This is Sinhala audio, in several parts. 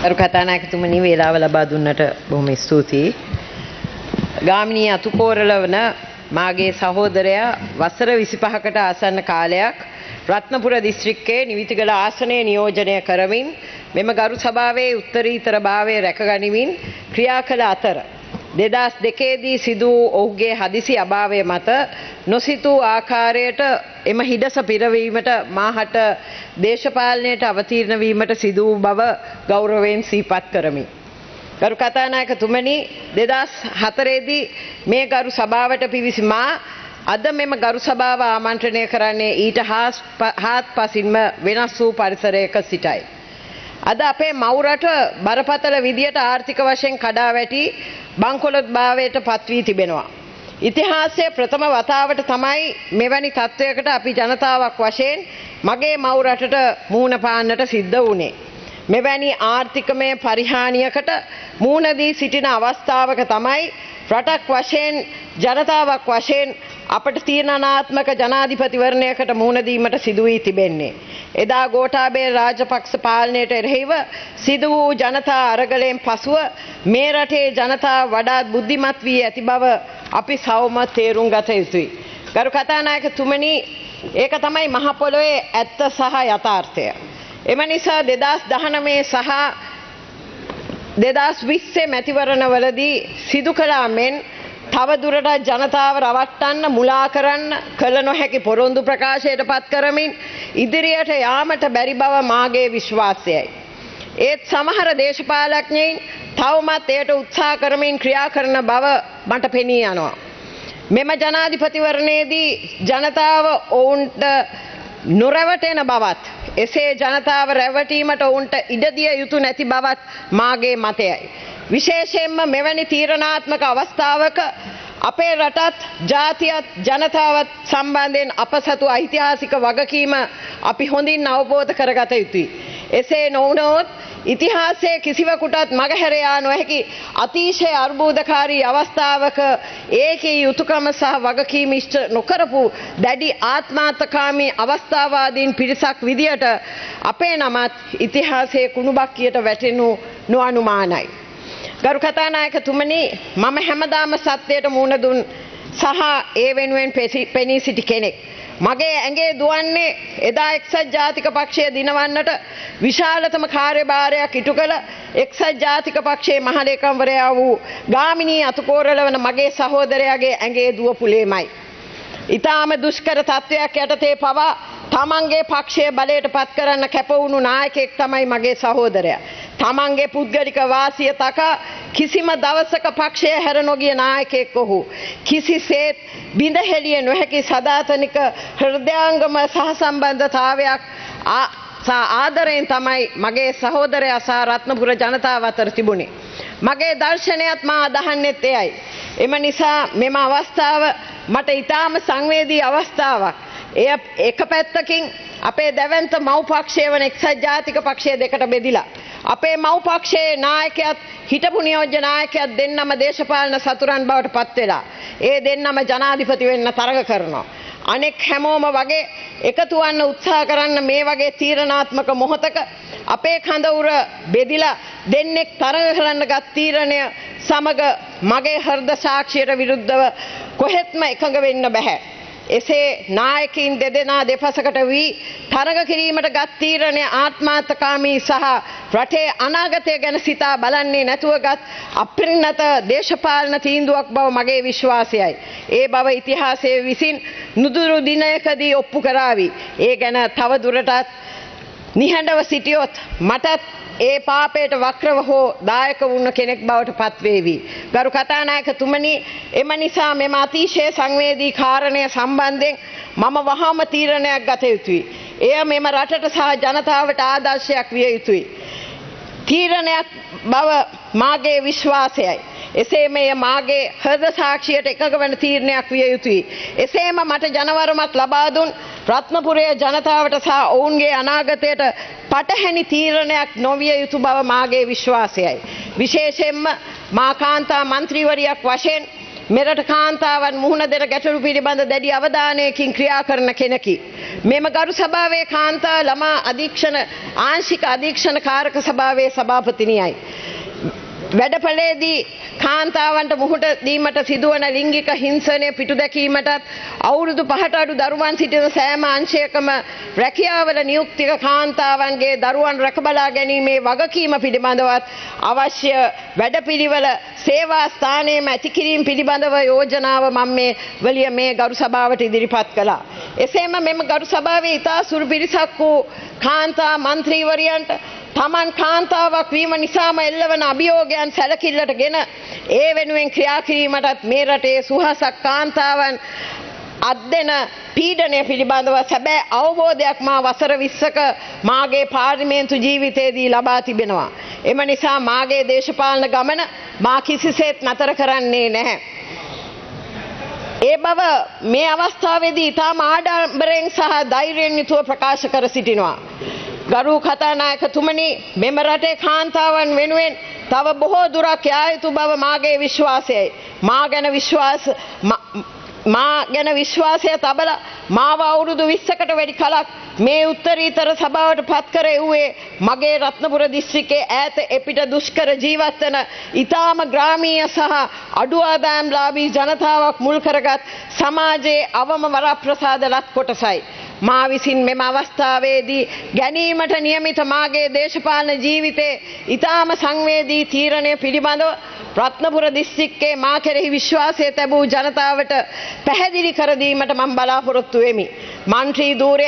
කරු කතානායකතුමනි වේලාව ලබා දුන්නට බොහොම ස්තුතියි. ගාමිණී අතුකෝරල වන මාගේ සහෝදරයා වසර 25කට ආසන්න කාලයක් රත්නපුර දිස්ත්‍රික්කයේ නිවිතිගල ආසනය නියෝජනය කරමින් මෙම ගරු සභාවේ උත්තරීතර භාවය රැකගනිමින් ක්‍රියා කළ අතර දෙදස් දෙකේදී සිදු වූ ඔහුගේ හදිසි අභාවය මත නොසිතූ ආකාරයට එම හිඩස පිරවීමට මාහට දේශපාලනයට අවතීර්ණ වීමට සිදු වූ බව ගෞරවයෙන් සීපත් කරමි. ගරු කතානායකතුමනි දෙදස් හතරේදී මේ ගරු සභාවට පිවිසි මා අද මෙම ගරු සභාව ආමන්ත්‍රණය කරන්නේ ඊට හාත් පසින්ම වෙනස් වූ පරිසරයක සිටයි. අද අපේ මවුරට බරපතල විදියට ආර්ථික වශයෙන් කඩා වැටි බංකොලොත් භාවයට පත්වී තිබෙනවා. ඉතිහාසයේ ප්‍රථම වතාවට තමයි මෙවැනි තත්ත්වයකට අපි ජනතාවක් වශයෙන් මගේ මවුරටට මුහුණ පාන්නට සිද්ධ වුණේ. මෙවැනි ආර්ථිකමය පරිහානියකට මූුණදී සිටින අවස්ථාවක තමයි රටක් වශයෙන් ජනතාවක් වශයෙන් අපට තීරණාත්මක ජනාධිපතිවරණයකට මුහුණදීමට සිදුවී තිබෙන්නේ. එදා ගෝටාබේ රාජපක්ෂ පාලනයට එරෙහිව සිදු වූ ජනතා අරගලයෙන් පසුව මේ රටේ ජනතා වඩාත් බුද්ධිමත් වී ඇති බව අපි සවම තේරුම් ගත යුතුයි. ගරු කතානායකතුමනි ඒක තමයි මහපොළොවේ ඇත්ත සහ යථාර්ථය. එම නිසා දෙදස් දහනමේ සහ දෙදස් විස්සේ මැතිවරණවලදී සිදු කළා මෙන් තවදුරටත් ජනතාව රවට්ටන්න මුලා කරන්න කළ නොහැකි පොරොන්දු ප්‍රකාශයට පත් කරමින් ඉදිරියට යාමට බැරි බව මාගේ විශ්වාසයයි. ඒත් සමහර දේශපාලඥයින් තවමත් එයට උත්සා කරමින් ක්‍රියා කරන බව මට පෙනී යනවා. මෙම ජනාධිපතිවරණයේදී ජනතාව ඔවුන්ට නොරැවටෙන බවත් එසේ ජනතාව රැවටීමට ඔවුන්ට ඉඩදිය යුතු නැති බවත් මාගේ මතයයි. විශේෂයෙන්ම මෙවැනි තීරණාත්මක අවස්ථාවක අපේ රටත් ජාතියත් ජනතාවත් සම්බන්ධයෙන් අප සතු ඓතිහාසික වගකීම අපි හොඳින් අවබෝධ කරගත යුතුයි. එසේ නොවනොත් ඉතිහාසයේ කිසිවකුටත් මගහැරයා නොහැකි අතිශය අර්බූධකාරී අවස්ථාවක ඒකේ යුතුකම සහ වගකීම ඉෂ්ට නොකරපු දැඩි ආත්මාර්ථකාමී අවස්ථාවාදීන් පිරිසක් විදියට අපේ නමත් ඉතිහාසයේ කුණුබක්කියට වැටෙනු නොඅනුමානයි. ගරු කතානායකතුමනි මම හැමදාම සත්‍යයට මුහුණ දුන් සහ ඒ වෙනුවෙන් පෙනී සිටි කෙනෙක්. මගේ ඇගේ දුවන්නේ එදා එක්සත් ජාතික පක්ෂය දිනවන්නට විශාලතම කාර්යභාරයක් ඉටු කළ එක්සත් ජාතික පක්ෂයේ මහලේකම්වරයා වූ ගාමිණී අතුකෝරල වන මගේ සහෝදරයාගේ ඇගේ දුවපුලේමයි. ඉතාම දුෂ්කර තත්ත්වයක් යටතේ පවා තමන්ගේ පක්ෂය බලයට පත් කරන්න කැපවුණු නායකෙක් තමයි මගේ සහෝදරය. තමන්ගේ පුද්ගලික වාසිය තකා කිසිම දවසක පක්ෂය හැර නොගිය නායකෙක් ඔහු. කිසිසේත් බිඳහෙළිය නොහැකි සදාතනික හෘදයාංගම සහසම්බන්ධතාවයක් ආදරයෙන් තමයි මගේ සහෝදරයා සහ රත්නපුර ජනතාව අතර තිබුණේ. මගේ දර්ශනයත් මා අදහන්නෙත් එයයි. එම නිසා මෙම අවස්ථාව මට ඉතාම සංවේදී අවස්ථාවක්. එය එක පැත්තකින් අපේ දැවන්ත මව්පක්ෂය වන එක්සත් ජාතික පක්ෂය දෙකට බෙදිලා. අපේ මව්පක්ෂයේ නායකයත් හිටපු නියෝජ්‍ය නායකයත් දෙන්නම දේශපාලන සතුරන් බවට පත්වෙලා. ඒ දෙන්නම ජනාධිපති වෙන්න තරග කරනවා. අනෙක් හැමෝම වගේ එකතුවන්න උත්සාහ කරන්න මේ වගේ තීරණාත්මක මොහොතක අපේ කඳවුර බෙදිලා දෙන්නෙක් තරග කරන්න ගත් තීරණය සමග මගේ හර්ද සාක්ෂියට විරුද්ධව කොහෙත්ම එකඟ වෙන්න බැහැ. එසේ නායකින් දෙදෙනා දෙපසකට වී තරග කිරීමට ගත් තීරණය ආත්මාර්ථකාමී සහ රටේ අනාගතය ගැන සිතා බලන්නේ නැතුව ගත් අපරිණත දේශපාලන තීන්දුවක් බව මගේ විශ්වාසයයි. ඒ බව ඉතිහාසය විසින් නුදුරු දිනයකදී ඔප්පු කරාවි. ඒ ගැන තව දුරටත් නිහඬව සිටියොත් මටත් ඒ පාපයට වක්‍රව හෝ දායක වුණ කෙනෙක් බවට පත්වේවි. ගරු කතානායකතුමනි එම නිසා මෙම අතිශය සංවේදී කාරණය සම්බන්ධයෙන් මම වහාම තීරණයක් ගත යුතුයි. එය මෙම රටට සහ ජනතාවට ආදර්ශයක් විය යුතුයි. තීරණයක් බව මාගේ විශ්වාසයයි. එසේ මෙය මාගේ හෘද සාක්ෂියට එකඟ වන තීරණයක් විය යුතුයි. එසේම මට ජනවරමක් ලබා දුන් රත්නපුරය ජනතාවට සහ ඔවුන්ගේ අනාගතයට පටහැනි තීරණයක් නොවිය යුතු බව මාගේ විශ්වාසයයි. විශේෂයෙන්ම මාකාන්තා මන්ත්‍රීවරියක් වශයෙන් මෙරට කාන්තාවන් මුහුණ දෙන ගැටලු පිළිබඳ දැඩි අවධානයකින් ක්‍රියා කරන කෙනකි. මෙම ගරු සභාවේ කාන්තා ළමා අධීක්ෂණ ආංශික අධීක්ෂණ කාරක සභාවේ සභාපතිනියයි. වැඩපලේදී කාන්තාවන්ට මුහුට දීමට සිදුවන ලිංගික හිංසනය පිටු දැකීමටත් අවුරුදු පහට අඩු දරුවන් සිටින සෑම අංශයකම රැකියාවල නියුක්තික කාන්තාවන්ගේ දරුවන් රැකබලා ගැනීමේ වගකීම පිළිබඳවත් අවශ්‍ය වැඩපිළිවෙල සේවා ස්ථානයේම ඇතිකිරීම පිළිබඳව යෝජනාව මම මේ වලිය මේ ගරු සභාවට ඉදිරිපත් කළා. එසේම මෙම ගරු සභාවේ ඉතා සුළු පිරිසක් වූ කාන්තා මන්ත්‍රීවරියන්ට තමන් කාන්තාවක් වීම නිසාම එල්ලවන අභියෝගයන් සැලකිල්ලට ගෙන ඒ වෙනුවෙන් ක්‍රියා කිරීමටත් මේ රටේ සුහසක් කාන්තාවන් අත් දෙන පීඩනය පිළිබඳව සැබෑ අවබෝධයක් මා වසර විස්සක මාගේ පාර්ලිමේන්තු ජීවිතයේදී ලබා තිබෙනවා. එම නිසා මාගේ දේශපාලන ගමන මා කිසිසේත් නතර කරන්නේ නැහැ. ඒ බව මේ අවස්ථාවේදී ඉතාම ආඩම්බරයෙන් සහ ධෛර්යයෙන් යුතුව ප්‍රකාශ කර සිටිනවා. ගරු කතානායකතුමනි මෙම රටේ කාන්තාවන් වෙනුවෙන් තව බොහෝ දුරක් යා යුතු බව මාගේ විශ්වාසයයි. මා ගැන විශ්වාස මා ගැන විශ්වාසය තබල මාව අවුරුදු විස්සකට වැඩි කලක් මේ උත්තරීතර සභාවට පත් කර එව්වේ මගේ රත්නපුර දිස්ත්‍රික්කේ ඈත එපිට දුෂ්කර ජීවත්වන ඉතාම ග්‍රාමීය සහ අඩු ආදායම්ලාභී ජනතාවක් මුල් කරගත් සමාජයේ අවම වරප්‍රසාද ලත් කොටසයි. මා විසින් මෙම අවස්ථාවේදී ගැනීමට නියමිත මාගේ දේශපාලන ජීවිතේ ඉතාම සංවේදී තීරණය පිළිබඳව රත්නපුර දිස්ත්‍රික්කේ මා කෙරෙහි විශ්වාසය තැබූ ජනතාවට පැහැදිලි කර දීමට මම බලාපොරොත්තු වෙමි. මන්ත්‍රී ධූරය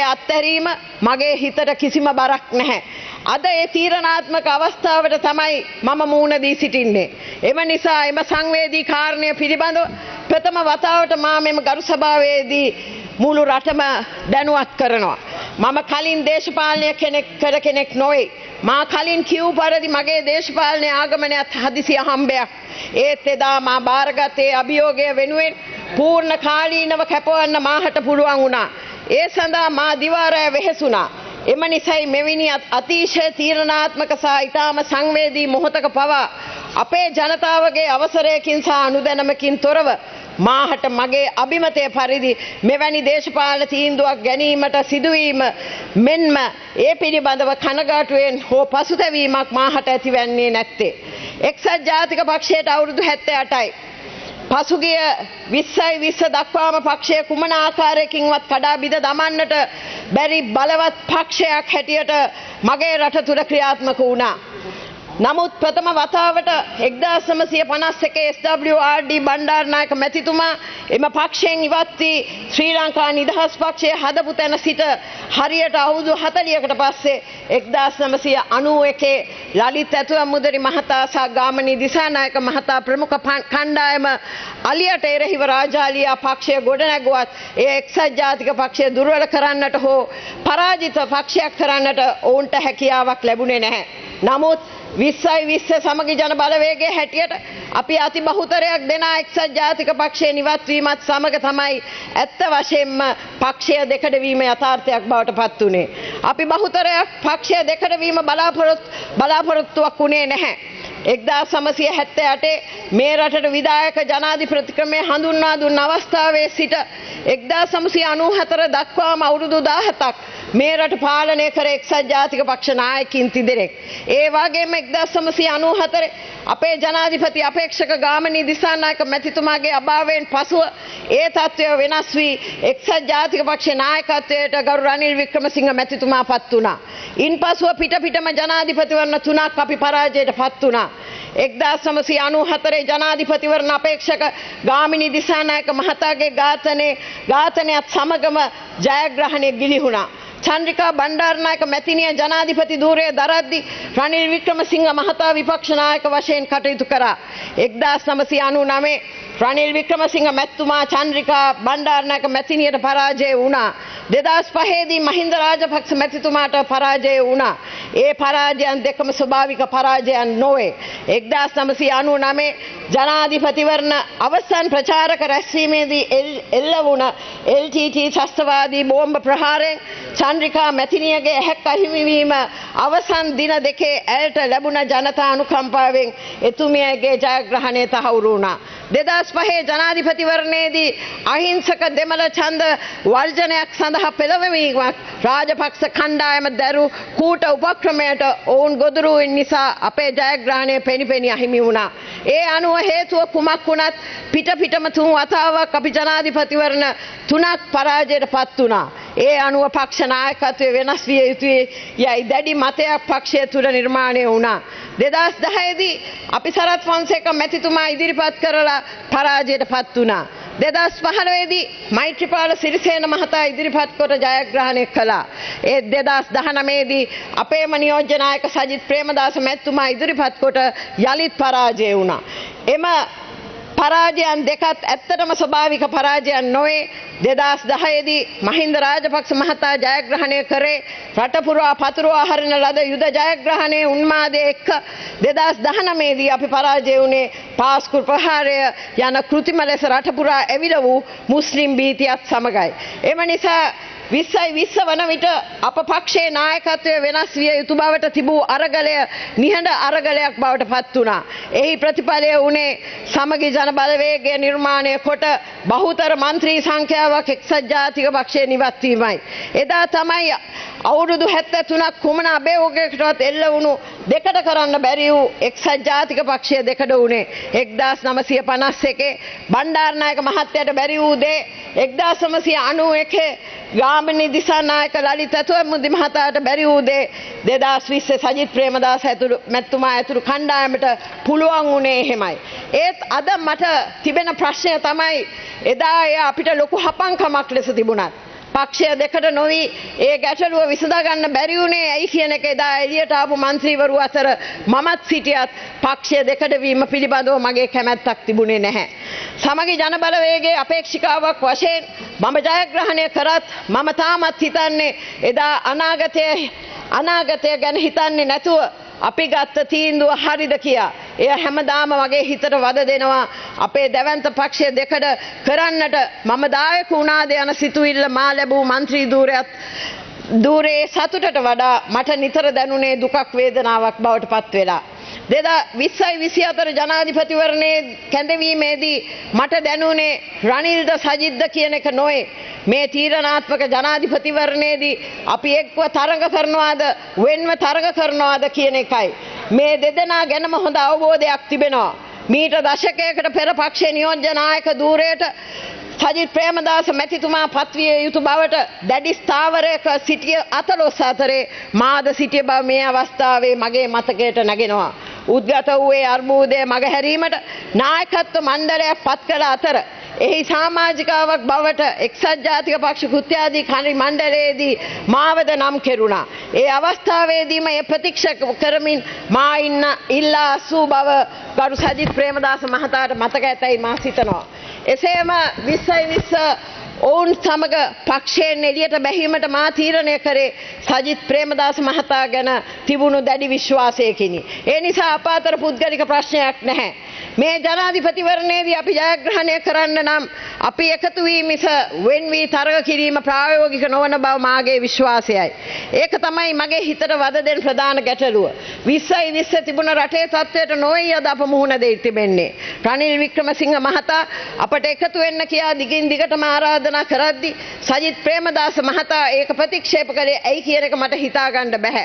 අත්හැරීම මගේ හිතට කිසිම බරක් නැහැ. අද ඒ තීරණාත්මක අවස්ථාවට තමයි මම මූණ දී සිටින්නේ. එම නිසා එම සංවේදී කාරණය පිළිබඳව ප්‍රථම වතාවට මා මෙම ගරු සභාවේදී මුළු රටම දැනුවත් කරනවා. මම කලින් දේශපාලනය කෙනෙක් කර කෙනෙක් නොවේ. මා කලින් කිව් පරදි මගේ දේශපාලනය ආගමනයත් හදිසි අහම්බයක්. ඒත් එදා මා භාරගතයේ අභියෝගය වෙනුවෙන් පූර්ණ කාලීනව කැපවන්න මාහට පුළුවන් වුණා. ඒ සඳහා මා දිවාරෑ වෙහෙසුනා. එම නිසයි මෙවැනි අතිශය තීරණාත්මක සහ ඉතාම සංවේදී මොහොතක පවා අපේ ජනතාවගේ අවසරයකින් සහ අනුදැනමකින් තොරව මාහට මගේ අභිමතය පරිදි මෙවැනි දේශපාලන තීන්දුවක් ගැනීමට සිදුවීම මෙන්ම ඒ පිළිබඳව කනගාටුවෙන් හෝ පසුතැවීමක් මාහට ඇතිවන්නේ නැත්තේ. එක්සත් ජාතික පක්ෂයට අවුරුදු හැත්තේ අටයි. පසුගිය විස්සයි විස්ස දක්වාම පක්ෂය කුමන ආකාරයකින්වත් කඩා බිඳ දමන්නට බැරි බලවත් පක්ෂයක් හැටියට මගේ රට තුළ ක්‍රියාත්මක වුණා. නමුත් ප්‍රථම වතාවට එක්දා සමසය පනස් එක SWRD බණ්ඩාර්නායක මැතිතුමා එම පක්ෂයෙන් ඉවත්වී ශ්‍රී ලංකා නිදහස් පක්ෂය හදපු තැන සිට හරියට අවුදු හතලියකට පස්සේ එක්දස් නමසය අනුව එකේ ලලිත් ඇතුව මුදරි මහතා සහ ගාමනී දිසානායක මහතා ප්‍රමුඛ කණ්ඩායම අලියට එරෙහිව රාජාලියා පක්ෂය ගොඩනැගුවත් ඒ එක්සත් ජාතික පක්ෂය දුර්වල කරන්නට හෝ පරාජිත පක්ෂයක් කරන්නට ඔවුන්ට හැකියාවක් ලැබුණේ නැහැ. නමුත් විස්සයි විස්ස සමගි ජන බලවේගේ හැටියට අපි අති බහුතරයක් දෙන එක්සත් ජාතික පක්ෂය නිවත්වීමත් සමග තමයි ඇත්ත වශයෙන්ම පක්ෂය දෙකඩවීම යථාර්ථයක් බවට පත් වනේ. අපි බහුතරයක් පක්ෂය දෙකඩවීම බලාපොරොත්තුවක් වුණේ නැහැ. එක්දා සමසය හැත්තේ අටේ මේ රටට විදායක ජනාධි ප්‍රතික්‍රමය හඳුන්වා දුන්න අවස්ථාවේ සිට එක්දා සමසය අනූ හතර දක්වාම අවුරුදු දාහතක් මේ රට පාලනය කර එක්සත් ජාතික පක්ෂ නායකින් තිදෙනෙක්. ඒ වගේම එක්දස් සමසය අනූ හතර අපේ ජනාධිපති අපේක්ෂක ගාමනී දිසානායක මැතිතුමාගේ අභාවයෙන් පසුව ඒ තත්ත්වය වෙනස් වී එක්සත් ජාතික පක්ෂ නායකත්වයට ගරු රනිල් වික්‍රමසිංහ මැතිතුමා පත් වුණා. ඉන් පසුව පිට පිටම ජනාධිපතිවරණ තුනක් අපි පරාජයට පත් වුණා. එක්දා සමසි අනු හතරේ ජනාධිපතිවරණ අපේක්ෂක ගාමිණි දිසානායක මහතාගේ ඝාතනය ඝාතනයත් සමගම ජයග්‍රහණය ගිලිහුණා. චන්ද්‍රිකා බණ්ඩාරනායක මැතිනිය ජනාධිපති ධූරය දරද්දි රනිල් වික්‍රමසිංහ මහතා විපක්ෂ නායක වශයෙන් කටයුතු කරා. 1999 රනිල් වික්‍රමසිංහ මැතිතුමා චන්ද්‍රිකා බණ්ඩාරනායක මැතිනියට පරාජය වුණා. 2005 දී මහින්ද රාජපක්ෂ මැතිතුමාට පරාජය වුණා. ඒ පරාජයන් දෙකම ස්වභාවික පරාජයන් නොවේ. 1999 ජනාධිපතිවරණ අවසන් ප්‍රචාරක රැස්වීමේදී එල්ල වුණ LTT ත්‍රස්තවාදී බෝම්බ ප්‍රහාරයෙන් චන්ද්‍රිකා මැතිනියගේ ඇහැක් අහිමිවීම අවසන් දින දෙකේ ඇයට ලැබුණ ජනතා අනුකම්පාවෙන් එතුමියගේ ජයග්‍රහණය තහවුරු වුණා. දෙදස් පහේ ජනාධිපතිවරණයේදී අහිංසක දෙමළ ඡන්ද වර්ජනයක් සඳහා පෙළවීමක් රාජපක්ෂ කණ්ඩායම දැරු කූට උපක්‍රමයට ඔවුන් ගොදුරුවින් නිසා අපේ ජයග්‍රහණය පෙනිපෙනි අහිමි වුණා. ඒ අනුව හේතුව කුමක් වුණත් පිට පිටම තුන් වතාවක් අපි ජනාධිපතිවරණ තුනක් පරාජයට පත් වුණා. ඒ අනුව පක්ෂ නායකත්වය වෙනස් විය යුතුයි යයි දැඩි මතයක් පක්ෂය තුළ නිර්මාණය වුණා. දෙදස් දහයේදී අපි සරත් ෆොන්සේක මැතිතුමා ඉදිරිපත් කරලා පරාජයට පත් වුණා. දෙදස් පහළවේදී මෛත්‍රපාල සිරිසේන මහතා ඉදිරිපත් කොට ජයග්‍රහණය කළා. ඒත් දෙදස් දහනමේදී අපේම නියෝජනායක සජිත් ප්‍රේමදාස මැත්තුමා ඉදිරිපත් කොට යළිත් පරාජය වුණා. එම පරාජයන් දෙකත් ඇත්තටම ස්වභාවික පරාජයන් නොවේ. දෙදස් දහයේදී මහින්ද රාජපක්ෂ මහතා ජයග්‍රහණය කරේ. රටපුරා පතුරවා හරින ලද යුද ජයග්‍රහණය උන්මාදය එක්ක දෙදස් දහනමේදී අපි පරාජය වුණේ. පාස්කුර් ප්‍රහාරය යන කෘතිම ලෙස රටපුරා ඇවිල වූ මුස්ලිම් බීතියත් සමගයි. එම නිසා විස්සයි විස්ස වන විට අප පක්ෂයේ නායකත්වය වෙනස් විය යුතු බවට තිබූ අරගලය නිහඬ අරගලයක් බවට පත් වුණා. එහි ප්‍රතිඵලය වුණේ සමගි ජන බලවේගය නිර්මාණය කොට බහුතර මන්ත්‍රී සංඛ්‍යාවක් එක්සත් ජාතික පක්ෂය නිවත්වීමයි. එදා තමයි අවුරුදු හැත්ත තුනක් කුමන අභයෝගයකටවත් එල්ල වුණු දෙකට කරන්න බැරි වූ එක්සත් ජාතික පක්ෂය දෙකට වුණේ එක්දස් නමසය පනස් එකේ බණ්ඩාර්නායක මහත්තයට බැරි වූ දේ එක්දා සමසය අනුව එකේ ගාමිණි දිසානායක ලලිත ඇතුව මුදි මහතාට බැරි වූ දේ දෙදස් විස්සේ සජිත් ප්‍රේමදාස ඇතුළු මැත්තුමා ඇතුළු කණ්ඩායමට පුළුවන් වුණේ එහෙමයි. ඒත් අද මට තිබෙන ප්‍රශ්නය තමයි එදා එය අපිට ලොකු හපංකමක් ලෙස තිබුණත්. පක්ෂය දෙකට නොවී ඒ ගැටලුව විසඳගන්න බැරි වුණේ ඇයි කියන එක එදා එළියට ආපු മന്ത്രിවරු අතර මමත් සිටියත් පක්ෂය දෙකට වීම පිළිබඳව මගේ කැමැත්තක් තිබුණේ නැහැ. සමගි ජනබලවේගයේ අපේක්ෂිකාවක් වශයෙන් මම ජයග්‍රහණය කරත් මම තාමත් හිතන්නේ එදා අනාගතය අනාගතය ගැන හිතන්නේ නැතුව අපි ගත්ත තීන්දුව හරිද කියා. එය හැමදාම වගේ හිතට වද දෙනවා අපේ දැවන්ත පක්ෂය දෙකට කරන්නට මම දායක වුණාද යන සිතුවිල්ල මා ලැබූ මන්ත්‍රී දූරයත් දූරේ සතුටට වඩා මට නිතර දැනුනේ දුකක් වේදනාවක් බවට පත් වෙලා. දෙදා විස්සයි විසි අතර ජනාධිපතිවරණය කැඳවීමේදී මට දැනුනේ රනිල්ද සජිද්ද කියන එක නොේ. මේ තීරණාත්මක ජනාධිපතිවරණයේදී අපි එක්ව තරඟ කරනවාද වෙන්ව තරඟ කරනවාද කියන එකයි. මේ දෙදෙනා ගැනම හොඳ අවබෝධයක් තිබෙනවා. මීට දශකයකට පෙර පක්ෂේ නියෝජ්‍යනායක දූරයට සජිත් ප්‍රේමදාස මැතිතුමා පත්විය යුතු බවට දැඩි ස්ථාවරයක සිටිය අතලොස් අතරේ මාද සිටිය බව මේ අවස්ථාවේ මගේ මතකයට නැගෙනවා. උද්ගත වූයේ අර්බූදය මගහැරීමට නායකත්ව මණ්ඩලයක් පත් කළ අතර එහි සාමාජිකාවක් බවට එක්සත් ජාතික පක්ෂ කෘත්‍යාදී කණි මණ්ඩලයේදී මාවද නම් කෙරුණා. ඒ අවස්ථාවේදීම ඒ ප්‍රතික්ෂ කරමින් මා ඉන්න ඉල්ලා අසූ බව ගරු සජිත් ප්‍රේමදාස මහතාට මතක ඇතැයි මා සිතනවා. එසේම විස්සයි විස්ස ඔවුන් සමග පක්ෂයෙන් එළියට බැහිමට මා තීරණය කරේ සජිත් ප්‍රේමදාස මහතා ගැන තිබුණු දැඩි විශ්වාසයකිනි. ඒ නිසා අප අතර පුද්ගලික ප්‍රශ්නයක් නැහැ. මේ ජනාධිපතිවරණයේදී අපි ජයග්‍රහණය කරන්න නම් අපි එකතු වී මිස වෙන් වී තරග කිරීම ප්‍රායෝගික නොවන බව මාගේ විශ්වාසයයි. ඒක තමයි මගේ හිතට වද දෙන ප්‍රධාන ගැටලුව. 20යි 20 තිබුණ රටේ තත්ත්වයට නොවේ අද අප මුහුණ දෙයි තිබෙන්නේ. රනිල් වික්‍රමසිංහ මහතා අපට එකතු වෙන්න කියා දිගින් දිගටම ආරාධනා කරද්දී සජිත් ප්‍රේමදාස මහතා ඒක ප්‍රතික්ෂේප කළේ ඇයි කියන එක මට හිතා ගන්න බෑ.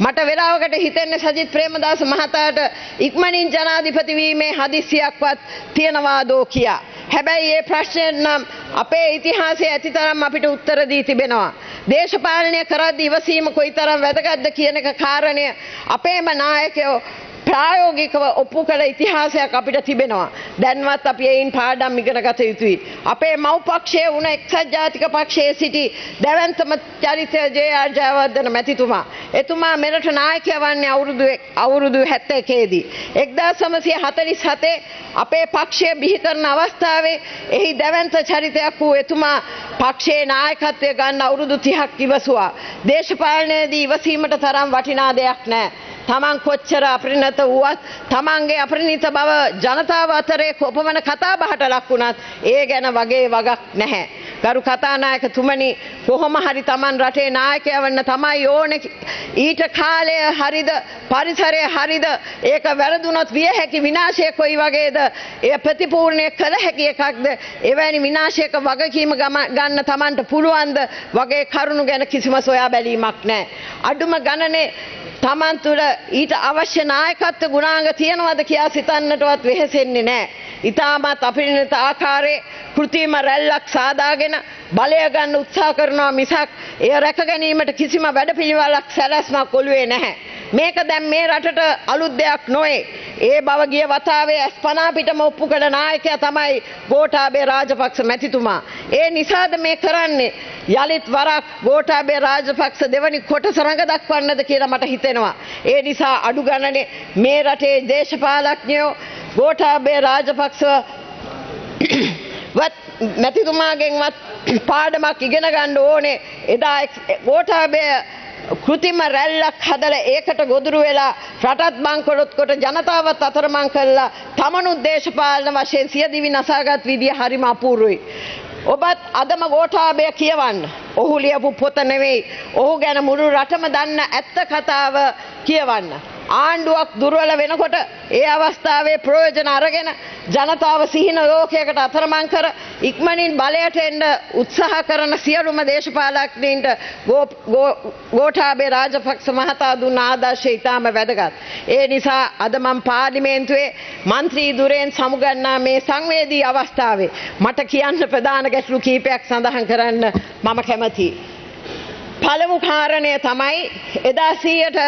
මට වෙලාවකට හිතෙන්නේ සජිත් ප්‍රේමදාස මහතාට ඉක්මනින් ජනාධිපති වීමේ හදිස්සියක්වත් තියනවාදෝ කියා. හැබැයි ඒ ප්‍රශ්නයෙන් නම් අපේ ඉතිහාසයේ ඇතිතරම් අපිට උත්තර දී තිබෙනවා. දේශපාලනය කරද්දී ඉවසීම කොයිතරම් වැදගත්ද කියන එක කාරණය අපේම නායකයෝ ප්‍රායෝගිකව ඔප්පු කළ ඉතිහාසයක් අපිට තිබෙනවා. දැන්වත් අපි එයින් පාඩම් ඉගෙන ගත යුතුයි. අපේ මව්පක්ෂයේ වුණ එක්සත් ජාතික පක්ෂයේ සිටි දැවැන්තම චරිතය ජේ.ආර් ජයවර්ධන මැතිතුමා. එතුමා මෙරට නායකයා වන්නේ අවුරුදු අවුරුදු 71 දී. 1947 අපේ පක්ෂය බිහි කරන අවස්ථාවේ එහි දැවැන්ත චරිතයක් වූ එතුමා පක්ෂයේ නායකත්වය ගන්න අවුරුදු 30ක් ඉවසුවා. දේශපාලනයේදී ඉවසීමට තරම් වටිනා දෙයක් නැහැ. තමන් කොච්චර අපරිණත සහගත වුවත් තමන්ගේ අපරිණිත බව ජනතාව අතරේ කොපමණ කතා බහට ලක් වුණත් ඒ ගැන වගේ වගක් නැහැ. ගරු කතානායකතුමනි කොහොම හරි තමන් රටේ නායකය වන්න තමයි ඕන ඊට කාලය හරිද පරිසරය හරිද ඒක වැරදුනොත් විය හැකි විනාශය කොයි වගේද එය ප්‍රතිපූර්ණය කළ හැකි එකක්ද එවැනි විනාශයක වගකීම ගන්න තමන්ට පුළුවන්ද වගේ කරුණු ගැන කිසිම සොයා බැලීමක් නෑ. අඩුම ගණනේ තමන් තුළ ඊට අවශ්‍ය නායකත්ව ගුණාංග තියෙනවද කියා සිතන්නටවත් වෙහෙසෙන්නේ නෑ. ඉතාමත් අපිරිනිත ආකාරයේ කෘතිම රැල්ලක් සාදාගෙන බලය ගන්න උත්සාහ කරනවා මිසක් එය රැක ගැනීමට කිසිම වැඩපිළිවෙලක් සැලැස්මක් ඔළුවේ නැහැ. මේක දැන් මේ රටට අලුත් දෙයක් නොවේ. ඒ බව ගිය වතාවේ ඇස්පනා පිටම ඔප්පු කළ නායකයා තමයි ගෝඨාභය රාජපක්ෂ මැතිතුමා. ඒ නිසාද මේ කරන්නේ යළිත් වරක් ගෝඨාභය රාජපක්ෂ දෙවනි කොටස රඟ දක්වන්නද කියලා මට හිතෙනවා. ඒ නිසා අඩු ගණනේ මේ රටේ දේශපාලඥයෝ ගෝඨාභය රාජපක්ෂව වත් මැතිතුමාගෙන්වත් පාඩමක් ඉගෙන ගන්න ඕනේ එදා ගෝඨාභය කෘතිම රැල්ලක් හදල ඒකට ගොදුරු වෙලා රටත් බංකොලොත් කොට ජනතාවත් අතරමං කල්ලා තමනුත් දේශපාලන වශයෙන් සියදිවි නසාගත් විදිිය හරිම අපූරුයි. ඔබත් අදම ගෝඨාභය කියවන්න. ඔහු ලියපු පොත නෙවෙයි. ඔහු ගැන මුළු රටම දන්න ඇත්ත කතාව කියවන්න. ආණ්ඩුවක් දුර්වල වෙනකොට ඒ අවස්ථාවේ ප්‍රයෝජන අරගෙන ජනතාව සිහින ලෝකයකට අතරමං කර ඉක්මනින් බලයට එන්න උත්සාහ කරන සියලුම දේශපාලඥයින්ට ගෝඨාභය රාජපක්ෂ මහතා දුන්න ආදර්ශය ඉතාම වැදගත්. ඒ නිසා අද මම පාර්ලිමේන්තුවේ മന്ത്രി දුරෙන් සමුගන්නා මේ සංවේදී අවස්ථාවේ මට කියන්න ප්‍රධාන ගැටලු කීපයක් සඳහන් කරන්න මම කැමතියි. පළමු කාරණය තමයි එදා සීයට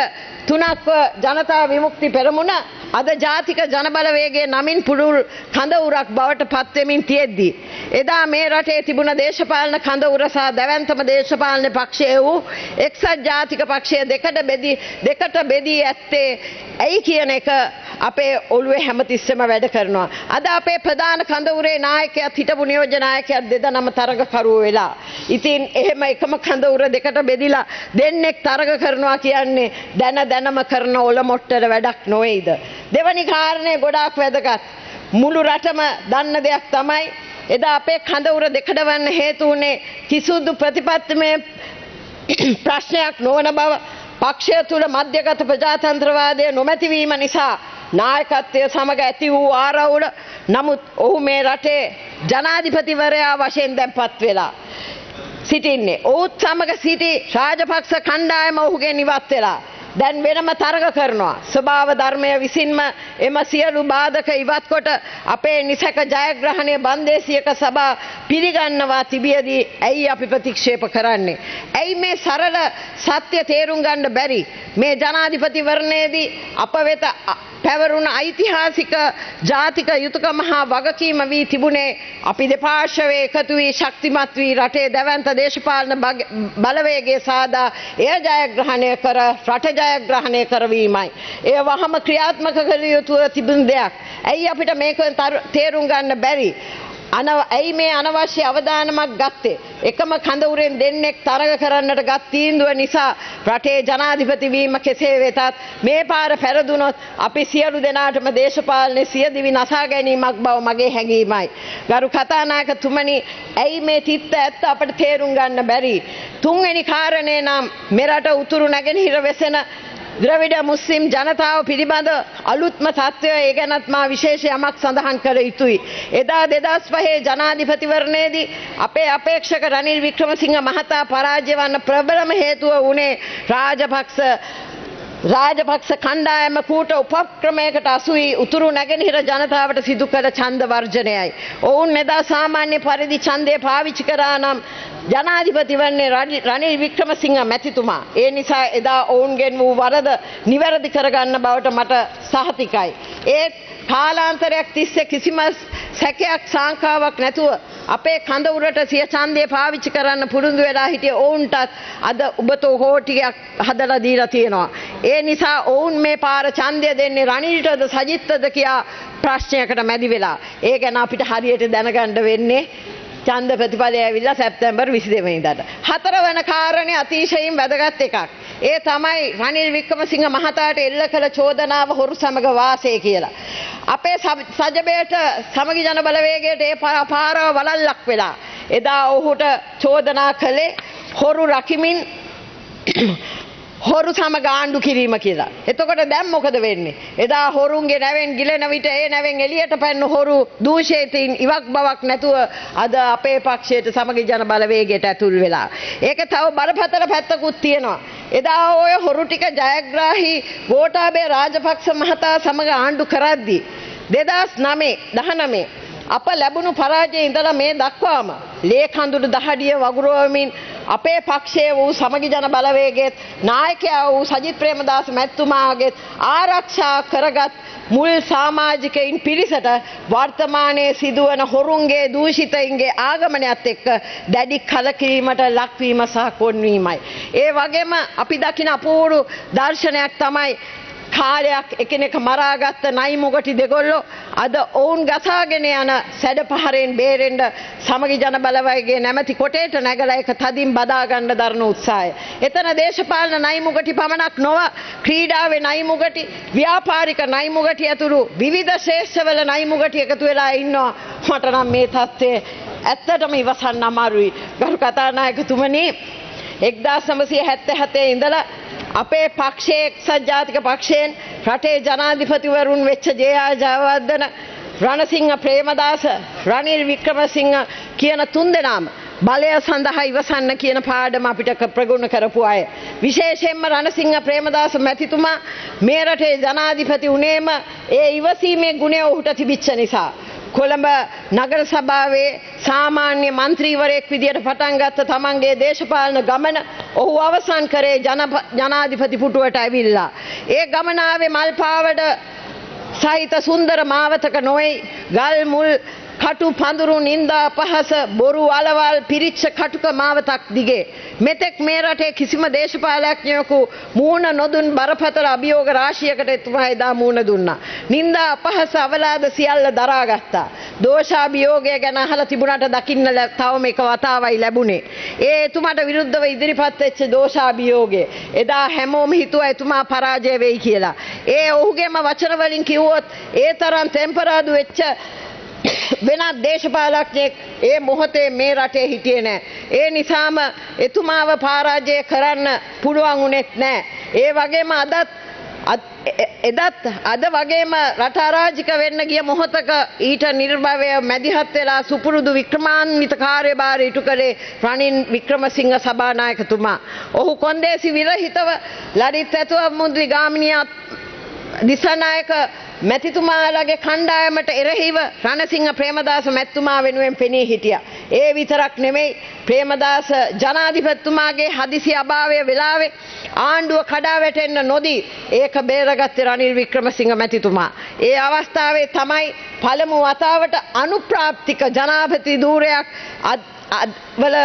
තුනක්ව ජනතා විමුක්ති පෙරමුණ අද ජාතික ජනබලවේගේ නමින් පුළුල් කඳවුරක් බවට පත්වෙමින් තියෙද්දී. එදා මේ රටේ තිබුණ දේශපාලන කඳවුර සහ දැවන්තම දේශපාලන පක්ෂය වූ එක්සත් ජාතික පක්ෂය දෙකට බෙදී දෙකට බෙදී ඇත්තේ ඇයි කියන එක අපේ ඔළුවේ හැමතිස්සෙම වැඩ කරනවා. අද අපේ ප්‍රධාන කඳවුරේ නායකයත් හිටපු නියෝජ්‍ය නායකයත් දෙදෙනාම තරගකරුවෝ වෙලා. ඉතින් එහෙම එකම කඳවුර දෙකට බෙදිලා දෙන්නෙක් තරග කරනවා කියන්නේ දැන දැනම කරන ඔල මොට්ටර වැඩක් නොවේද. දෙවනි කාරණය ගොඩාක් වැදගත්. මුළු රටම දන්න දෙයක් තමයි එදා අපේ කඳවුර දෙකඩවන්න හේතු වුණේ කිසිදු ප්‍රතිපත්තිමය ප්‍රශ්නයක් නොවන බව පක්ෂය තුළ මධ්‍යගත ප්‍රජාතන්ත්‍රවාදය නොමැතිවීම නිසා නායකත්වය සමඟ ඇති වූ ආරවුල නමුත් ඔහු මේ රටේ ජනාධිපතිවරයා වශයෙන් දැන් පත් වෙලා. සිටින්නේ. ඔහුත් සමඟ සිටි රාජපක්ෂ කණ්ඩායම ඔහුගේ නිවත් වෙලා. දැන් වෙනම තරග කරනවා. ස්වභාව ධර්මය විසින්ම එම සියලු බාධක ඉවත් කොට අපේ නිසැක ජයග්‍රහණය බන්දේසියක සභා පිළිගන්නවා තිබියදී ඇයි අපි ප්‍රතික්ෂේප කරන්නේ. ඇයි මේ සරල සත්‍ය තේරුම් ගන්න බැරි. මේ ජනාධිපතිවරණයේදී අප වෙත පැවරුණ ඓතිහාසික ජාතික යුතුකම හා වගකීම වී තිබුණේ අපි දෙපාර්ශවයේ එකතු වී ශක්තිමත් වී රටේ දැවැන්ත දේශපාලන බලවේගය සාදා එය ජයග්‍රහණය කර රට ජයග්‍රහණය කරවීමයි. එය වහම ක්‍රියාත්මක කළ යුතුව තිබුණ දෙයක්. ඇයි අපිට මේක තේරුම් ගන්න බැරි. ඇයි මේ අනවශ්‍ය අවධානමක් ගත්තේ. එකම කඳවුරෙන් දෙන්නෙක් තරග කරන්නට ගත් තීන්දුව නිසා රටේ ජනාධිපතිවීම කෙසේ වෙතත් මේ පාර පැරදුනොත් අපි සියලු දෙනාටම දේශපාලනය සියදිවි නසා ගැනීමක් බව මගේ හැඟීමයි. ගරු කතානායකතුමනි ඇයි මේ තිත්ත ඇත්ත අපට තේරුම් ගන්න බැරි. තුන්වැනි කාරණය නම් මෙරට උතුරු නැගෙනහිර වෙසෙන ද්‍රවිඩ මුස්ලිම් ජනතාව පිළිබඳ අලුත්ම තත්ත්වය ඒ ගැනත් මා විශේෂ යමක් සඳහන් කළ යුතුයි. එදා දෙදස් පහේ ජනාධිපතිවරණයේදී අපේ අපේක්ෂක රනිල් වික්‍රමසිංහ මහතා පරාජය වන්න ප්‍රබලම හේතුව වුණේ රාජපක්ෂ රාජපක්ෂ කණ්ඩායම කූට උපක්‍රමයකට අසුවී උතුරු නැගෙනහිර ජනතාවට සිදු කළ ඡන්ද වර්ජනයයි. ඔවුන් එදා සාමාන්‍ය පරිදි ඡන්දය පාවිච්චි කරා නම් ජනාධිපති වන්නේ රනිල් වික්‍රමසිංහ මැතිතුමා. ඒ නිසා එදා ඔවුන්ගෙන් වූ වරද නිවැරදි කරගන්න බවට මට සහතිකයි. ඒත් කාලාන්තරයක් තිස්සේ කිසිම සැකයක් සංකාවක් නැතුව අපේ කඳවුරට සිය ඡන්දය පාවිච්චි කරන්න පුරුදු වෙලා හිටිය ඔවුන්ටත් අද ඔබතෝ හෝටියක් හදලා දීලා තියෙනවා. ඒ නිසා ඔවුන් මේ පාර ඡන්දය දෙන්නේ රනිල්ටද සජිත්තද කියා ප්‍රශ්නයකට මැදි වෙලා. ඒ ගැන අපිට හරියට දැනගන්න වෙන්නේ ඡන්ද ප්‍රතිඵලය ඇවිල්ලා සැප්තැම්බර් 22 වෙනිදාට. හතරවන කාරණේ අතිශයින් වැදගත් එකක්. ඒ තමයි රනිල් වික්‍රමසිංහ මහතාට එල්ල කළ චෝදනාව හොරු සමග වාසය කියලා. අපේ සජබයට සමගි ජන බලවේගයට ඒ පාරව වලල්ලක් වෙලා. එදා ඔහුට චෝදනා කළේ හොරු රකිමින් හොරු සමග ආණ්ඩු කිරීම කියලා. එතකොට දැන් මොකද වෙන්නේ? එදා හොරුන්ගේ නැවෙන් ගිලෙන විට ඒ නැවෙන් එළියට පැන්න හොරු දූෂිතයින් ඉවක් බවක් නැතුව අද අපේ පක්ෂයට සමගි ජන බලවේගයට ඇතුල් වෙලා. ඒක තව බරපතල පැත්තකුත් තියෙනවා. එදා ඔය හොරු ටික ජයග්‍රාහි ගෝඨාභය රාජපක්ෂ මහතා සමග ආණ්ඩු කරද්දී 2009 19 අප ලැබුණු පරාජය ඉඳලා මේ දක්වාම ලේකඳුළු දහඩිය වගුරුවමින් අපේ පක්ෂය වූ සමගි ජන බලවේගෙත් නායකයා වූ සජිත් ප්‍රේමදාස මැතිතුමාගේත් ආරක්ෂා කරගත් මුල් සාමාජිකයින් පිරිසට වර්තමානයේ සිදුවන හොරුන්ගේ දූෂිතයින්ගේ ආගමනයත් එක්ක දැඩි කලකිරීමට ලක්වීම සහ කොන්වීමයි. ඒ වගේම අපි දකින අපූරු දර්ශනයක් තමයි කාලයක් එකනෙක මරාගත්ත නයිමුගටි දෙගොල්ලෝ අද ඔවුන් ගසාගෙන යන සැඩ පහරෙන් බේරෙන්ඩ සමගි ජන බලවයිගේ නැමැති කොටේට නැගල එක තදින් බදාගණ්ඩ දරන උත්සාය. එතන දේශපාලන නයිමුගටි පමණක් නොව ක්‍රීඩාවේ නයිමුගටි ව්‍යාපාරික නයිමුගටි ඇතුරු විවිධ ශේෂ්ඨවල නයිමුගටි එකතු වෙලා ඉන්නවා මටනම් මේ තත්ත්වය ඇත්තටම ඉවසන්න අමාරුයි ගරු කතානායකතුමනි එක්දා සමසය හැත්ත හැතේ ඉඳලා අපේ පක්ෂයේ එක්සත් ජාතික පක්ෂයෙන් රටේ ජනාධිපතිවරුන් වෙච්ච ජයා ජයවර්ධන රණසිංහ ප්‍රේමදාස රනිල් වික්‍රමසිංහ කියන තුන් දෙනාම බලය සඳහා ඉවසන්න කියන පාඩම අපිට ප්‍රගුණ කරපු අය. විශේෂයෙන්ම රණසිංහ ප්‍රේමදාස මැතිතුමා මේ රටේ ජනාධිපති වුණේම ඒ ඉවසීමේ ගුණය ඔහුට තිබිච්ච නිසා. කොළඹ නගර සභාවේ සාමාන්‍ය මන්ත්‍රීවරයෙක් විදියට පටන් ගත්ත තමන්ගේ දේශපාලන ගමන ඔහු අවසන් කරේ ජනාධිපති පුටුවට ඇවිල්ලා. ඒ ගමනාවේ මල්පාවඩ සහිත සුන්දර මාවතක නොවෙයි ගල් මුල් කටු පඳුරු නින්දා පහස බොරු අලවල් පිරිච්ච කටුක මාවතක් දිගේ. මෙතෙක් මේ රටේ කිසිම දේශපාලඥයකු මූුණ නොදුන් බරපතල අභියෝග රාශියකට එතුමා එදා මූුණ දුන්නා. නින්දා අපහස අවලාද සියල්ල දරාගත්තා. දෝෂාභියෝගය ගැන අහලා තිබුණට දකින්න තවම එක වතාවයි ලැබුණේ. ඒ එතුමාට විරුද්ධව ඉදිරිපත් වෙච්ච දෝෂාභියෝගය. එදා හැමෝම හිතුවා එතුමා පරාජය වෙයි කියලා. ඒ ඔහුගේම වචන වලින් කිව්වොත් ඒ තරම් ටෙම්පරාදු වෙච්ච වෙනත් දේශපාලඥයෙක් ඒ මොහොතේ මේ රටේ හිටියේ නෑ. ඒ නිසාම එතුමාව පරාජය කරන්න පුළුවන් වුණෙත් නෑ. ඒ වගේම අදත් එදත් අද වගේම රට අරාජික වෙන්න ගිය මොහොතක ඊට නිර්භවය මැදිහත් වෙලා සුපුරුදු වික්‍රමාන්විත කාර්යභාරය ඉටු කළේ රනින් වික්‍රමසිංහ සභානායකතුමා. ඔහු කොන්දේසි විරහිතව ලඩිත් ඇතුව මුද්‍රි ගාමිනියත් දිසනායක මැතිතුමාලගේ කණ්ඩායමට එරෙහිව රණසිංහ ප්‍රේමදාස මැත්තුමා වෙනුවෙන් පෙනී හිටිය. ඒ විතරක් නෙමෙයි ප්‍රේමදාස ජනාධිපත්තුමාගේ හදිසි අභාවය වෙලාවේ ආණ්ඩුව කඩා වැටෙන්න නොදී ඒක බේරගත්තේ රනිල් වික්‍රමසිංහ මැතිතුමා. ඒ අවස්ථාවේ තමයි පළමු වතාවට අනුප්‍රාප්තික ජනාපති ධූරයක් වල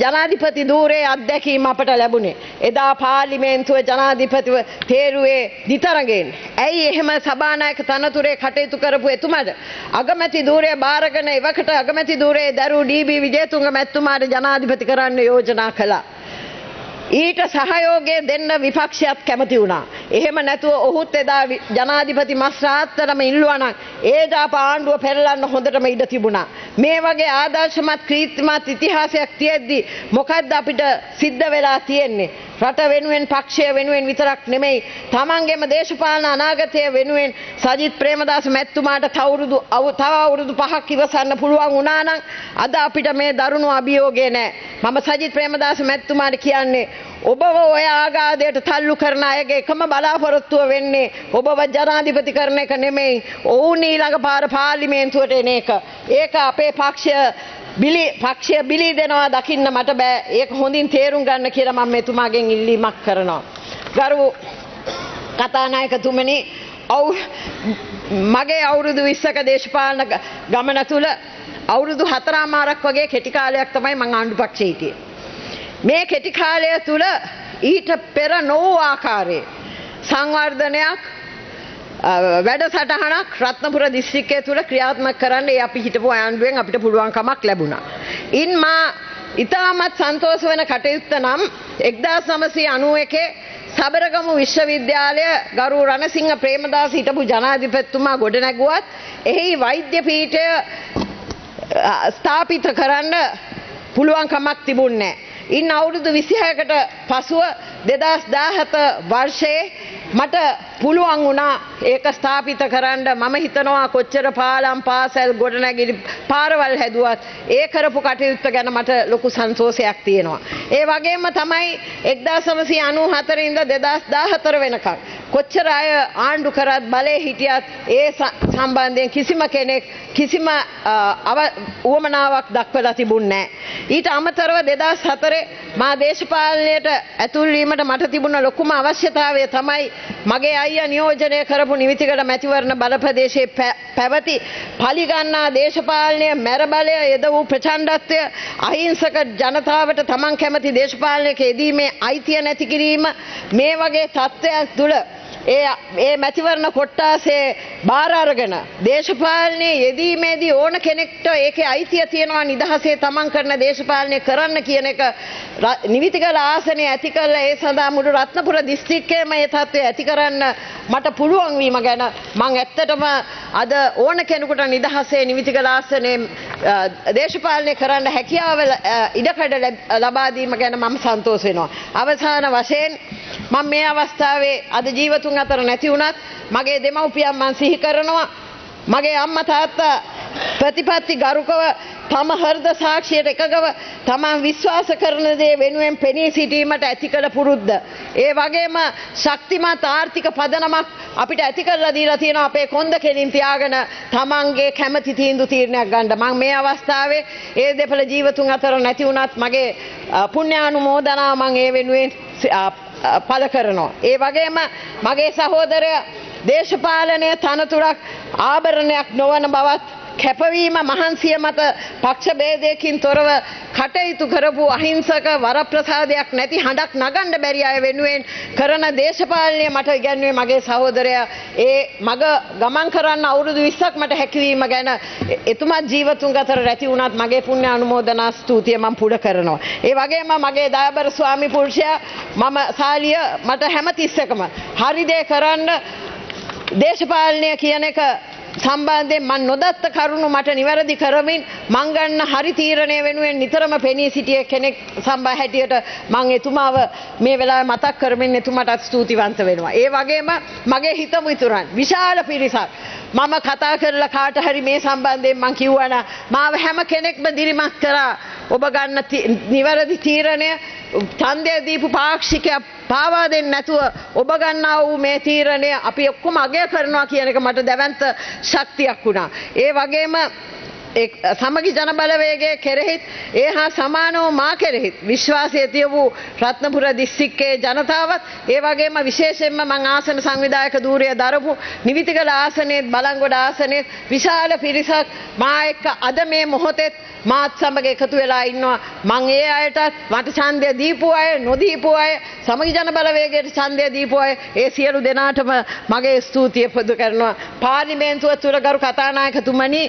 ජනාධිපති ධූරයේ අත්දැකීම අපට ලැබුණේ. එදා පාර්ලිමේන්තුව ජනාධිපතිව තේරුවේ දිතරගෙන්. ඇයි එහෙම සභානායක තනතුරේ කටයුතු කරපු එතුමට අගමැති ධූරය භාරගෙන එවකට අගමැති ධූරයේ දරු ඩීබී විජේතුංග මැතිතුමාට ජනාධිපති කරන්න යෝජනා කළා. ඊට සහයෝගය දෙන්න විපක්ෂයත් කැමති වුණා. එහෙම නැතුව ඔහුත් එදා ජනාධිපති මස් රාත්තරම ඉල්ලුවා නම් ඒ ජාප ආණ්ඩුව පෙරලන්න හොඳටම ඉඩ තිබුණා. මේ වගේ ආදර්ශමත් ක්‍රීතිමත් ඉතිහාසයක් තියෙද්දි මොකද්ද අපිට සිද්ධ වෙලා තියෙන්නේ? රට වෙනුවෙන් පක්ෂය වෙනුවෙන් විතරක් නෙමෙයි තමන්ගේම දේශපාලන අනාගතය වෙනුවෙන් සජිත් ප්‍රේමදාස මැතිතුමාට තවුරුදු තව අවුරුදු පහක් ඉවසන්න පුළුවන් වුණා නම් අද අපිට මේ දරුණු අභියෝගය නැහැ. මම සජිත් ප්‍රේමදාස මැතිතුමාට කියන්නේ ඔබව ඔය ආගාදයට තල්ලු කරන අයගේ එකම බලාපොරොත්තුව වෙන්නේ ඔබව ජනාධිපති කරන එක නෙමෙයි ඔවුන් ඊළඟ පාර පාර්ලිමේන්තුවට එන එක. ඒක අපේ පක්ෂය බිලි පක්ෂය බිලි දෙනවා දකින්න මට බෑ ඒක හොඳින් තේරුම් ගන්න කියලා මම මෙතුමාගෙන් ඉල්ලීමක් කරනවා. ගරු කතානායකතුමනි ඔව් මගේ අවුරුදු 20ක දේශපාලන ගමන තුල අවුරුදු හතරමාරක් වගේ කෙටි කාලයක් තමයි මං ආණ්ඩු පක්ෂයේ හිටියේ. මේ කෙටි කාලය තුල ඊට පෙර නොවූ ආකාරයේ සංවර්ධනයක් වැඩසටහනක් රත්නපුර දිස්ත්‍රික්කය තුළ ක්‍රියාත්මක කරන්න ඒ අපි හිටපු ආණ්ඩුවෙන් අපිට පුළුවන්කමක් ලැබුණා. ඉන් මා ඉතාමත් සන්තෝෂ වෙන කටයුත්ත නම් 1991 ස්ථබරගමු විශ්වවිද්‍යාලය ගරු රණසිංහ ප්‍රේමදාස හිටපු ජනාධිපතිතුමා ගොඩනැගුවත් එහි වෛද්‍ය පීඨය ස්ථාපිත කරන්න පුළුවන්කමක් තිබුණේ. ඉන් අවුරුදු විසිහයකට පසුව දෙදස් දාහත වර්ෂයේ මට පුළුවන් වුණා ඒක ස්ථාපිත කරන්න මම හිතනවා කොච්චර පාලම් පාසැල් ගොඩනැගිලි පාරවල් හැදුවත් ඒ කරපු කටයුත්ත ගැන මට ලොකු සංතෝෂයක් තියෙනවා. ඒ වගේම තමයි එක්දා සමසී අනු හතරින්ද දෙදස් දාහතර වෙනකක්. කොච්චර අය ආණ්ඩු කරත් බලය හිටියත් ඒ සම්බන්ධයෙන් කිසිම කෙනෙක් කිසිම උවමනාවක් දක්වලා තිබුණෑ. ඊට අමතරව දෙදස් හතරේ මා දේශපාලනයට ඇතුල්වීමට මට තිබුණ ලොකුම අවශ්‍යතාවය තමයි මගේ අයිය නියෝජනය කරපු නිවිතිකට මැතිවරණ බලපදේශයේ පැවති පලිගන්නා දේශපාලනය මැරබලය යෙද වූ ප්‍රචණ්ඩත්වය අහිංසක ජනතාවට තමන් කැමති දේශපාලනයක යෙදීමේ අයිතිය නැති කිරීම මේ වගේ තත්ත්වයක් තුළ ඒ ඒ මැතිවරණ කොට්ටාසේ බාර අරගෙන දේශපාලනයේ යෙදීමේදී ඕන කෙනෙක්ට ඒකේ අයිතිය තියෙනවා නිදහසේ තමන් කරන දේශපාලනය කරන්න කියන එක නිවිතිකල ආසනය ඇති කරලා ඒ සඳහා මුළු රත්නපුර දිස්ත්‍රික්කයේම ඒ තත්ත්වය ඇති කරන්න මට පුළුවන් වීම ගැන මං ඇත්තටම අද ඕන කෙනෙකුට නිදහසේ නිවිතිකල ආසනයේ දේශපාලනය කරන්න හැකියාව ඉඩකඩ ලබා දීම ගැන මම සන්තෝෂ වෙනවා. අවසාන වශයෙන් මම මේ අවස්ථාවේ අද ජීවතුන් අතර නැති වුණත් මගේ දෙමව්පියන් මං සිහි කරනවා මගේ අම්මා තාත්තා ප්‍රතිපත්ති ගරුකව තම හෘද සාක්ෂියට එකගව තමන් විශ්වාස කරන දේ වෙනුවෙන් පෙනී සිටීමට ඇති කළ පුරුද්ද. ඒ වගේම ශක්තිමත් ආර්ථික පදනමක් අපිට ඇති කරලා දීලා තියෙනවා අපේ කොන්ද කෙලින් තියාගෙන තමන්ගේ කැමති තීන්දුව තීරණයක් ගන්න. මම මේ අවස්ථාවේ ඒ දෙපළ ජීවතුන් අතර නැති වුණත් මගේ පුණ්‍යානුමෝදනාව මම ඒ වෙනුවෙන් පල කරනවා. ඒ වගේම මගේ සහෝදරය දේශපාලනය තනතුරක් ආභරණයක් නොවන බවත් කැපවීම මහන්සිය මත පක්ෂ බේදයකින් තොරව කටයුතු කරපු අහිංසක වරප්‍රසාදයක් නැති හඬක් නගන්න බැරි අය වෙනුවෙන් කරන දේශපාලනය මට ඉගැන්වේ මගේ සහෝදරයා ඒ මග ගමන් කරන්න අවුරුදු 20ක් මට හැකියවීම ගැන එතුමත් ජීවතුන් අතර රැති වුණත් මගේ පුණ්‍ය අනුමෝදනා ස්තුතිය මම පුඩ කරනවා. ඒ වගේම මගේ දයාබර ස්වාමි පුරුෂයා මම සාලිය මට හැමතිස්සකම හරි දේ කරන්න දේශපාලනය කියන එක සම්බන්ධයෙන් මන් නොදත්ත කරුණු මට නිවැරදි කරමින් මං ගන්න හරි තීරණය වෙනුවෙන් නිතරම පෙනී සිටිය කෙනෙක් සම්බා හැටියට මං එතුමාව මේ වෙලාවේ මතක් කරමින් එතුමාටත් ස්තුතිවන්ත වෙනවා. ඒ වගේම මගේ හිතමු ඉතුරන්. විශාල පිරිසක්. මම කතා කරලා කාට හරි මේ සම්බන්ධයෙන් මං කිව්වන මාව හැම කෙනෙක්ම දිරිමත් කරා. ඔබ ගන්න නිවැරදි තීරණය. ඡන්දය දීපු පාක්ෂිකයක් පාවා දෙන්නේ නැතුව ඔබ ගන්නා වූ මේ තීරණය අපි ඔක්කොම අගය කරනවා කියන එක මට දැවැන්ත ශක්තියක් වුණා. ඒ වගේම සමගි ජනබලවේගය කෙරෙහිත් ඒ හා සමානව මා කෙරෙහිත්. විශ්වාසය තිය වූ රත්නපුර දිස්ත්‍රික්කයේ ජනතාවත් ඒ වගේම විශේෂයෙන්ම මං ආසන සංවිධායක ධූරය දරපු නිවිතිකල ආසනයේත් බලංගොඩ ආසනයේත් විශාල පිරිසක් මා එක්ක අද මේ මොහොතෙත් මාත් සමග එකතු වෙලා ඉන්නවා. මං ඒ අයටත් මට ඡන්දය දීපු අය නොදීපු අය සමගි ජන බලවේගයට ඡන්දය දීපු අය ඒ සියලු දෙනාටම මගේ ස්තුතිය පොදු කරනවා. පාර්ලිමේන්තුව තුළ ගරු කතානායකතුමනි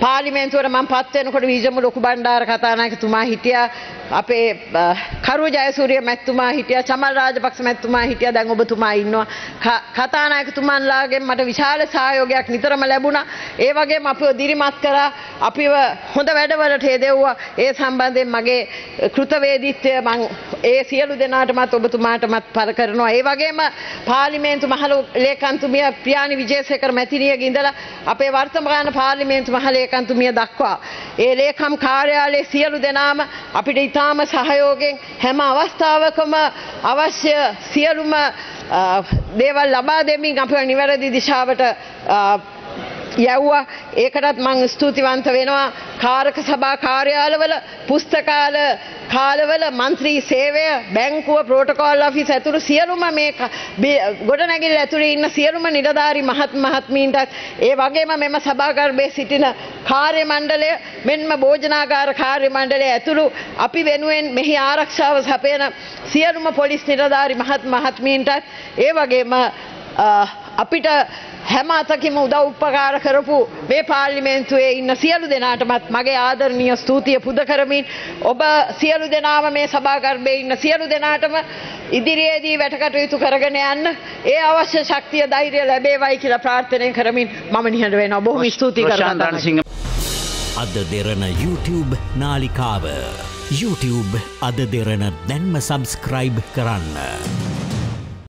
පාලිමේන්තුවට මම පත් වෙනකොට වීජම ලොකු බණ්ඩාර කතානායකතුමා හිටියා. අපේ කරු ජයසූරිය මැතිතුමා හිටියා. චමල් රාජපක්ෂ මැතිතුමා හිටියා. දැන් ඔබතුමා ඉන්නවා. කතානායකතුමන්ලාගෙන් මට විශාල සහයෝගයක් නිතරම ලැබුණා. ඒ වගේම අපිව දිරිමත් කරා. අපිව හොඳ වැඩවලට යෙදෙව්වා. ඒ සම්බන්ධයෙන් මගේ කෘතවේදීත්වය මං ඒ සියලු දෙනාටමත් ඔබතුමාටමත් පර කරනවා. ඒ වගේම පාර්ලිමේන්තු මහලු ලේකම්තුමිය ප්‍රියානි විජේසේකර මැතිණියගේ ඉඳලා අපේ වර්තමාන පාර්ලිමේන්තු මහ ලේකම්තුමිය දක්වා. ඒ ලේකම් කාර්යාලයේ සියලු දෙනාම අපිට ඉතාම සහයෝගෙන් හැම අවස්ථාවකම අවශ්‍ය සියලුම දේවල් ලබා දෙමින් අප නිවැරදි දිශාවට යැව්වා. ඒකටත් මං ස්තුතිවන්ත වෙනවා. කාරක සභා කාර්යාලවල පුස්තකාල කාලවල මන්ත්‍රී සේවය බැංකුව ප්‍රෝටකෝල් ඔෆිස් ඇතුළු සියලුම මේ ගොඩනැගිල්ල ඇතුළේ ඉන්න සියලුම නිලධාරි මහත් මහත්මීන්ටත් ඒ වගේම මෙම සභාගර්භයේ සිටින කාර්ය මණ්ඩලය මෙන්ම භෝජනාගාර කාර්ය මණ්ඩලය ඇතුළු අපි වෙනුවෙන් මෙහි ආරක්ෂාව සපයන සියලුම පොලිස් නිලධාරි මහත් මහත්මීන්ටත් ඒ වගේම අපිට හැම අතකින්ම උදව් උපකාර කරපු මේ පාර්ලිමේන්තුවේ ඉන්න සියලු දෙනාටමත් මගේ ආදරණීය ස්තුතිය පුද කරමින් ඔබ සියලු දෙනාම මේ සභාගර්භයේ ඉන්න සියලු දෙනාටම ඉදිරියේදී වැඩකටයුතු කරගෙන යන්න. ඒ අවශ්‍ය ශක්තිය ධෛර්යය ලැබේවයි කියලා ප්‍රාර්ථනය කරමින් මම නිහඬ වෙනවා. බොහොම ස්තුතියි කරනවා අද දෙරන YouTube නාලිකාව. YouTube අද දෙරන දැන්ම සබස්ක්‍රයිබ් කරන්න.